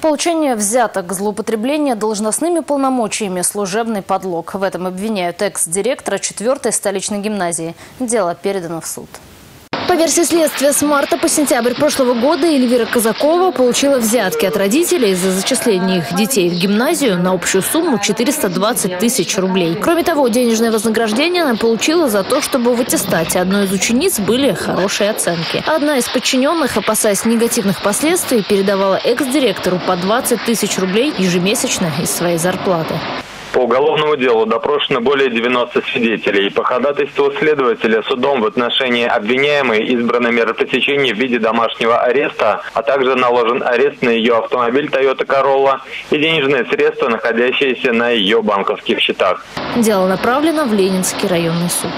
Получение взяток, злоупотребление должностными полномочиями, служебный подлог. В этом обвиняют экс-директора 4 столичной гимназии. Дело передано в суд. По версии следствия, с марта по сентябрь прошлого года Эльвира Казакова получила взятки от родителей за зачисление их детей в гимназию на общую сумму 420 тысяч рублей. Кроме того, денежное вознаграждение она получила за то, чтобы в аттестате одной из учениц были хорошие оценки. Одна из подчиненных, опасаясь негативных последствий, передавала экс-директору по 20 тысяч рублей ежемесячно из своей зарплаты. По уголовному делу допрошено более 90 свидетелей. По ходатайству следователя судом в отношении обвиняемой избрано мера пресечения в виде домашнего ареста, а также наложен арест на ее автомобиль Toyota Corolla и денежные средства, находящиеся на ее банковских счетах. Дело направлено в Ленинский районный суд.